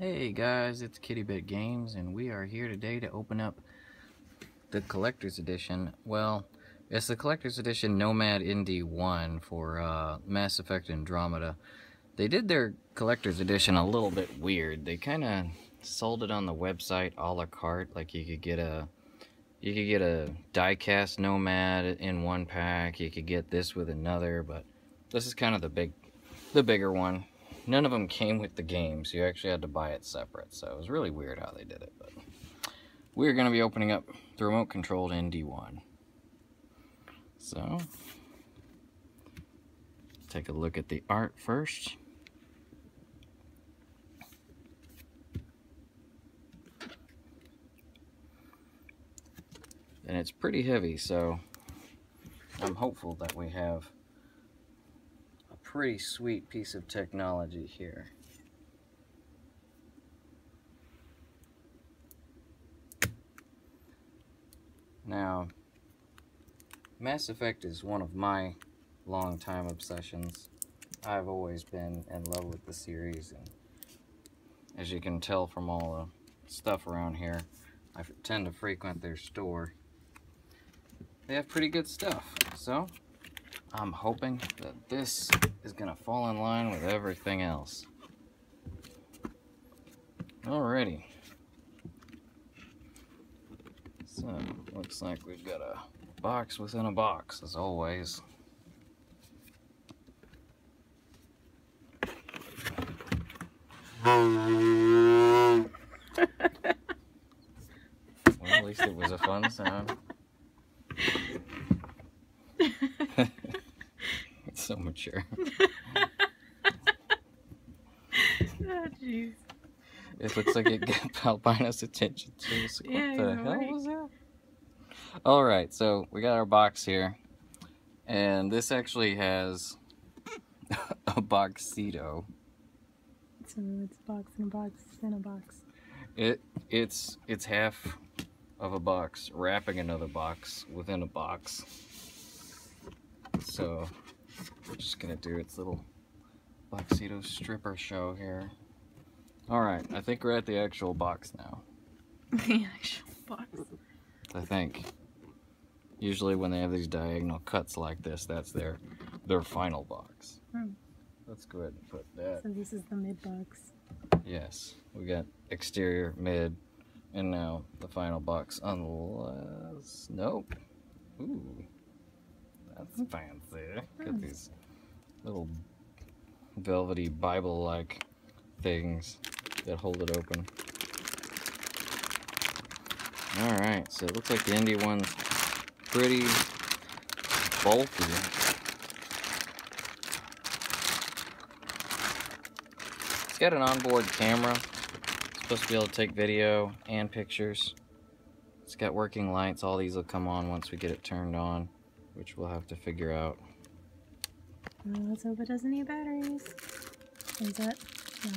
Hey guys, it's Kittybit Games, and we are here today to open up the Collector's Edition. Well, it's the Collector's Edition Nomad ND1 for uh, Mass Effect Andromeda. They did their Collector's Edition a little bit weird. They kind of sold it on the website a la carte, like you could get a you could get a diecast Nomad in one pack, you could get this with another, but this is kind of the big the bigger one none of them came with the games. You actually had to buy it separate. So it was really weird how they did it. But we're going to be opening up the remote controlled ND1. So take a look at the art first. And it's pretty heavy, so I'm hopeful that we have pretty sweet piece of technology here. Now, Mass Effect is one of my long-time obsessions. I've always been in love with the series, and as you can tell from all the stuff around here, I tend to frequent their store. They have pretty good stuff, so I'm hoping that this is gonna fall in line with everything else. Alrighty. So, looks like we've got a box within a box, as always. well, at least it was a fun sound. So mature. oh, jeez. It looks like it got Albino's attention too. So yeah, what the hell right. was that? Alright, so we got our box here. And this actually has a boxito. So it's a box in a box in a box. It it's it's half of a box wrapping another box within a box. So we're just gonna do its little Boxito stripper show here. Alright, I think we're at the actual box now. the actual box. I think. Usually when they have these diagonal cuts like this, that's their their final box. Hmm. Let's go ahead and put that. So this is the mid box. Yes, we got exterior, mid, and now the final box. Unless, nope. Ooh, that's fancy. Got Hmm. these little velvety Bible-like things that hold it open. All right, so it looks like the ND1's pretty bulky. It's got an onboard camera. It's supposed to be able to take video and pictures. It's got working lights. All these will come on once we get it turned on, which we'll have to figure out. Well, let's hope it doesn't need batteries. Is that? No.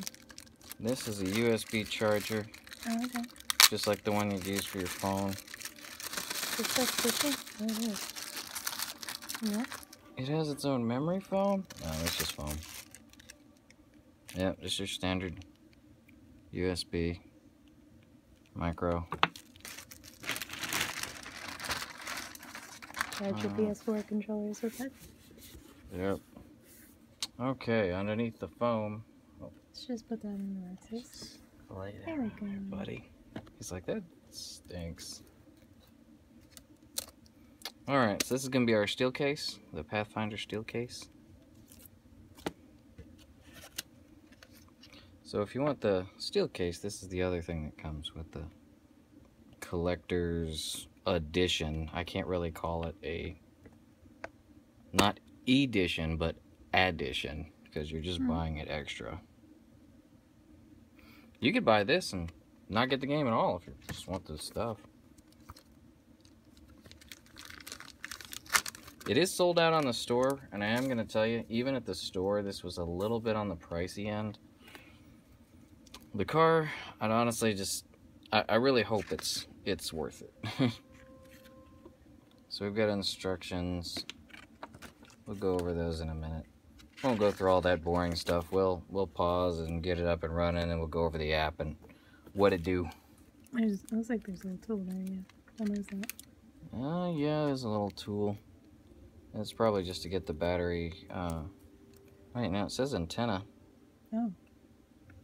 This is a USB charger, Oh, okay. just like the one you'd use for your phone. It's so squishy. Oh, it is. Yeah. It has its own memory foam? No, it's just foam. Yep, just your standard USB micro. Charge your Uh, PS4 controllers with it. Yep. Okay, underneath the foam. Let's just put that in the. Lay There we go. buddy. He's like, that stinks. Alright, so this is going to be our steel case, the Pathfinder steel case. So if you want the steel case, this is the other thing that comes with the collector's edition. I can't really call it a, not edition, but addition, because you're just Hmm. buying it extra. You could buy this and not get the game at all if you just want this stuff. It is sold out on the store, and I am going to tell you, even at the store, this was a little bit on the pricey end. The car, I'd honestly just, I, I really hope it's it's worth it. so we've got instructions. We'll go over those in a minute. We won't go through all that boring stuff. We'll we'll pause and get it up and running, and we'll go over the app and what it do. There's, looks like there's a little tool there, yeah. What is that? Uh, yeah, there's a little tool. It's probably just to get the battery. Uh, wait, now it says antenna. Oh.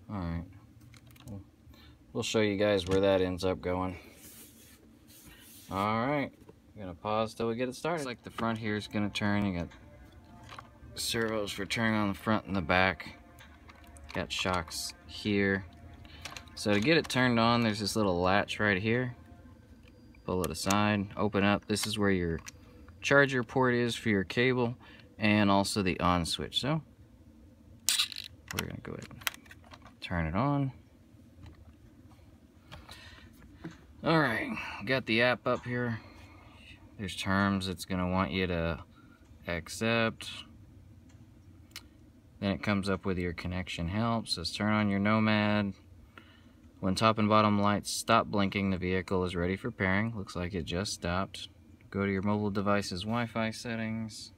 All right. We'll, show you guys where that ends up going. All I'm gonna pause till we get it started. Like the front here is gonna turn. You got servos for turning on the front and the back. Got shocks here. So to get it turned on, there's this little latch right here. Pull it aside, open up. This is where your charger port is for your cable and also the on switch. So we're gonna go ahead and turn it on. All right, got the app up here. There's terms it's gonna want you to accept. Then it comes up with your connection help. Says turn on your Nomad. When top and bottom lights stop blinking, the vehicle is ready for pairing. Looks like it just stopped. Go to your mobile device's Wi-Fi settings.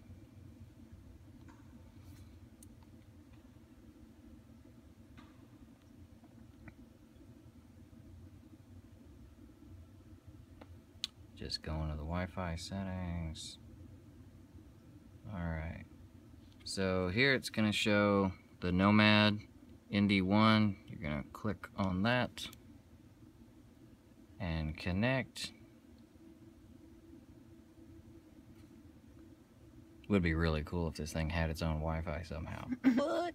Just going to the Wi-Fi settings. Alright. So here it's going to show the Nomad ND1. You're going to click on that and connect. Would be really cool if this thing had its own Wi-Fi somehow. but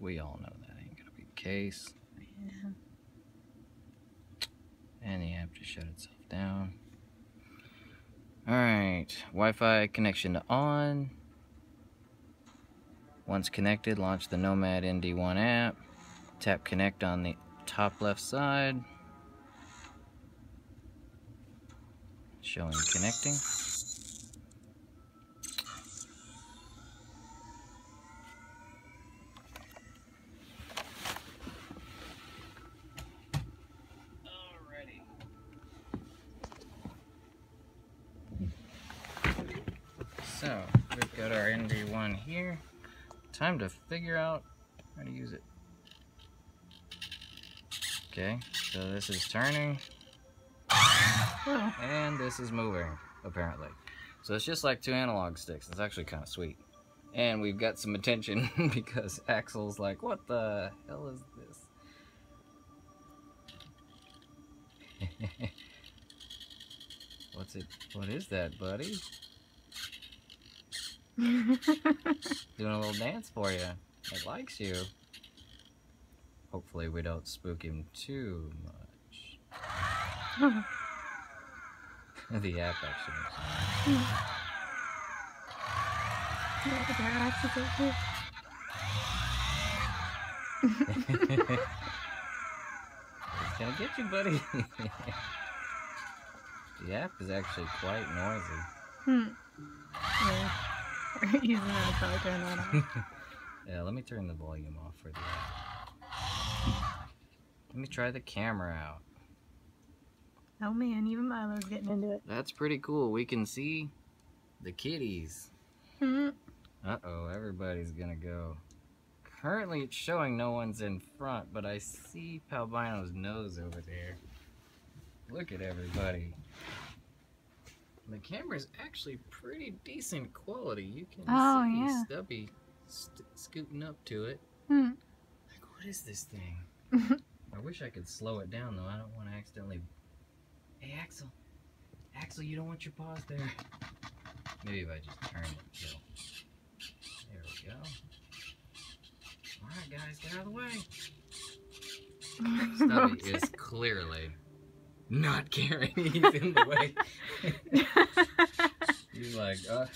we all know that ain't gonna be the case. Yeah. And the app just shut itself down. Alright, Wi-Fi connection to on. Once connected, launch the Nomad ND1 app. Tap connect on the top left side. Showing connecting. So, we've got our ND1 here. Time to figure out how to use it. Okay, so this is turning, and this is moving, apparently. So it's just like two analog sticks. It's actually kind of sweet. And we've got some attention because Axel's like, what the hell is this? What's it? What is that, buddy? Doing a little dance for you. It likes you. Hopefully we don't spook him too much. the app actually. It's gonna get you, buddy. the app is actually quite noisy. Hmm. Yeah. We're using that to turn that on. yeah, let me turn the volume off for the. Let me try the camera out. Oh man, even Milo's getting into it. That's pretty cool. We can see the kitties. Hmm. Uh-oh, everybody's gonna go. Currently it's showing no one's in front, but I see Palbino's nose over there. Look at everybody. The camera's actually pretty decent quality. You can Oh, see yeah. Stubby st- scooting up to it. Hmm. Like, what is this thing? I wish I could slow it down, though. I don't want to accidentally... Hey, Axel. Axel, you don't want your paws there. Maybe if I just turn it. So. There we go. Alright, guys, get out of the way. Stubby is clearly not caring. He's in the way. He's like, uh,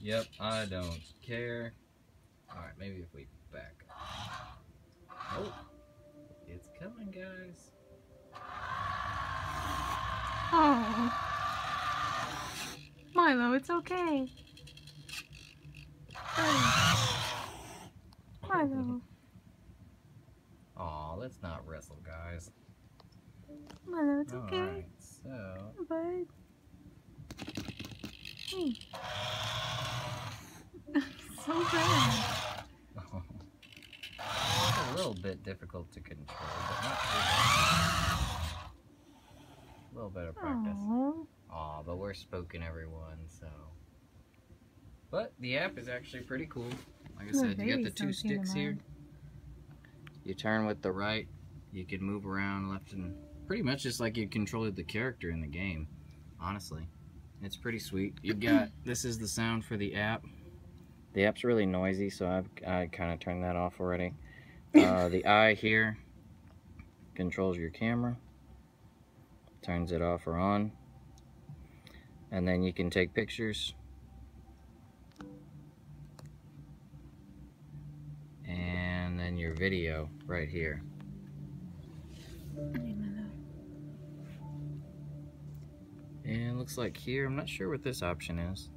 yep, I don't care. Alright, maybe if we back. Oh, it's coming, guys. Oh. Milo, it's okay. Oh. Milo. Aw, let's not wrestle, guys. Milo, it's okay. Alright, so. Bud. Hey. Hmm. so bad. little bit difficult to control, but not too bad. A little bit of practice. Aww. Aw, but we're spooking everyone, so. But the app is actually pretty cool. Like I said, you got the two don't seem to sticks here. You turn with the right, you can move around left and pretty much just like you controlled the character in the game, honestly. It's pretty sweet. You got, this is the sound for the app. The app's really noisy, so I've I kind of turned that off already. Uh, the eye here controls your camera, turns it off or on, and then you can take pictures. And then your video right here. And looks like here, I'm not sure what this option is.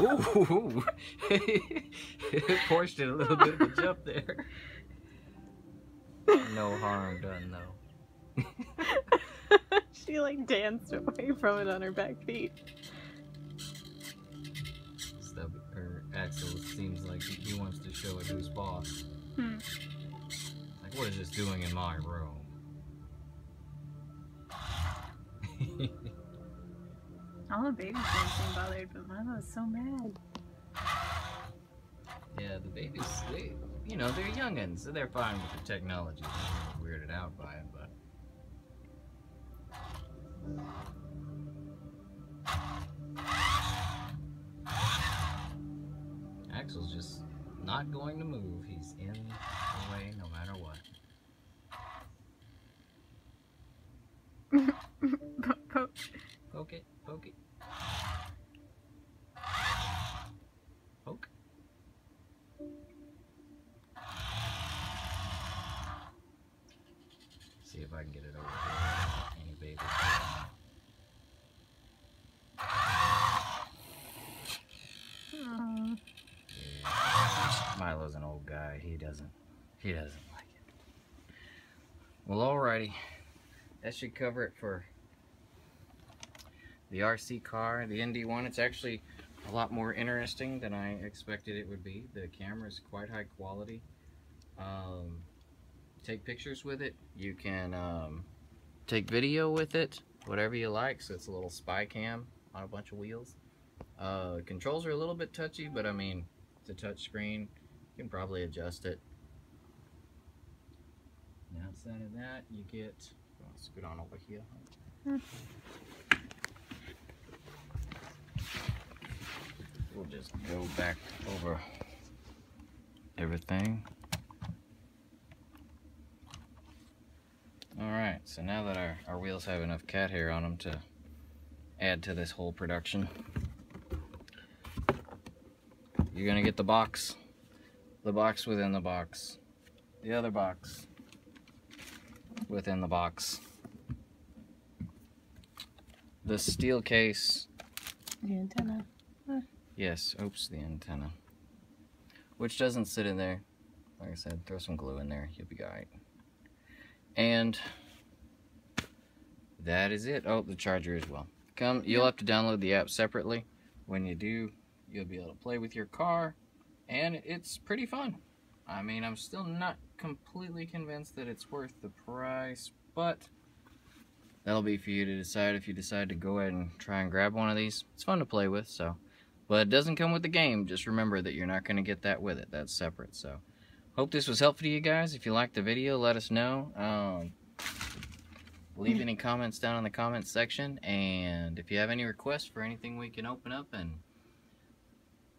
Ooh, it forced it a little bit of a jump there. No harm done though. she like danced away from it on her back feet. Stub or Axel seems like he he wants to show it who's boss. Hmm. What is this doing in my room? All the babies don't seem bothered, but Milo is so mad. yeah, the babies, they, you know, they're youngins, so they're fine with the technology. They're weirded out by it, but. Axel's just not going to move. He's in the way no matter what. Poke, poke. Poke it, poke See if I can get it over here. Any baby. Yeah. Milo's an old guy. He doesn't. He doesn't like it. Well, alrighty. That should cover it for the RC car, the ND1. It's actually a lot more interesting than I expected it would be. The camera is quite high quality. Um, take pictures with it. You can um, take video with it, whatever you like. So it's a little spy cam on a bunch of wheels. Uh, controls are a little bit touchy, but I mean, it's a touch screen. You can probably adjust it. And outside of that, you get. Let's scoot on over here. We'll just go back over everything. Alright, so now that our, our wheels have enough cat hair on them to add to this whole production, you're gonna get the box, the box within the box, the other box within the box, the steel case The antenna. Yes, oops, the antenna. Which doesn't sit in there. Like I said, throw some glue in there, you'll be alright. And that is it. Oh, the charger as well. Come, you'll have to download the app separately. When you do, you'll be able to play with your car, and it's pretty fun. I mean, I'm still not completely convinced that it's worth the price, but that'll be for you to decide if you decide to go ahead and try and grab one of these. It's fun to play with, so. But it doesn't come with the game. Just remember that you're not going to get that with it. That's separate. So, hope this was helpful to you guys. If you liked the video, let us know. Um, leave any comments down in the comments section. And if you have any requests for anything we can open up and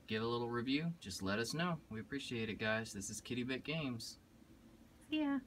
give a little review, just let us know. We appreciate it, guys. This is Kitty Bit Games. Yeah.